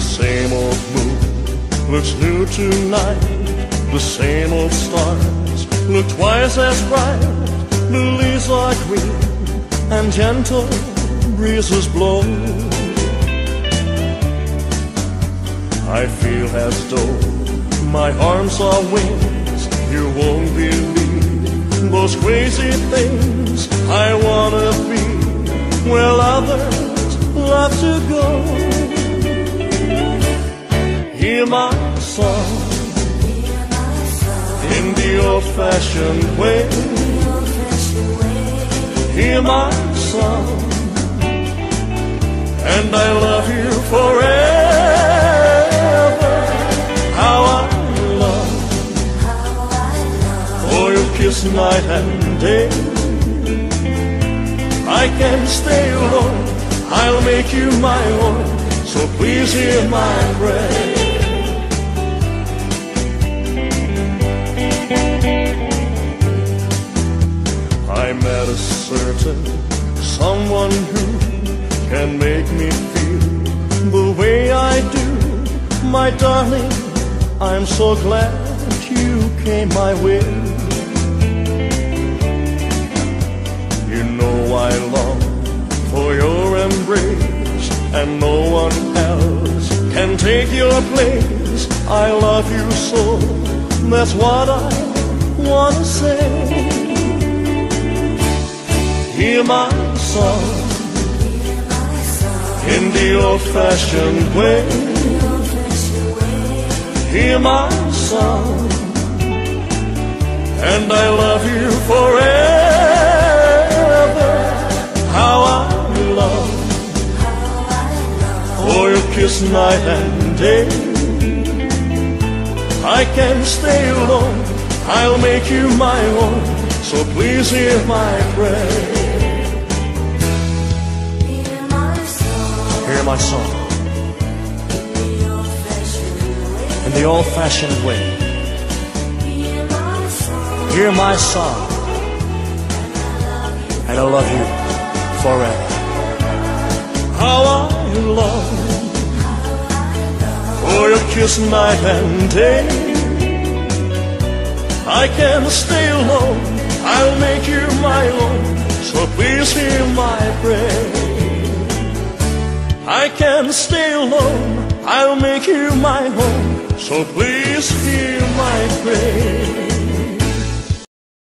same old moon looks new tonight. The same old stars look twice as bright. The leaves are green and gentle breezes blow. I feel as though my arms are wings. You won't believe those crazy things I wanna be where others love to go. Hear my song in the old-fashioned way. Hear my song, and I love you forever. How I love for your kiss night and day. I can't stay alone. I'll make you my own. So please hear my prayer. I met a certain someone who can make me feel the way I do. My darling, I'm so glad you came my way. You know I long for your embrace, and no one else can take your place. I love you so, that's what I wanna say. Hear my song in the old-fashioned way. Hear my song, and I love you forever. How I love for your kiss night and day. I can't stay alone. I'll make you my own. So please hear my prayer. Hear my song in the old fashioned way. Hear my song, and I love you forever. How I love for your kiss night and day. I can't stay alone, I'll make you my own. So please hear my prayer. I can't stay alone, I'll make you my home. So please hear my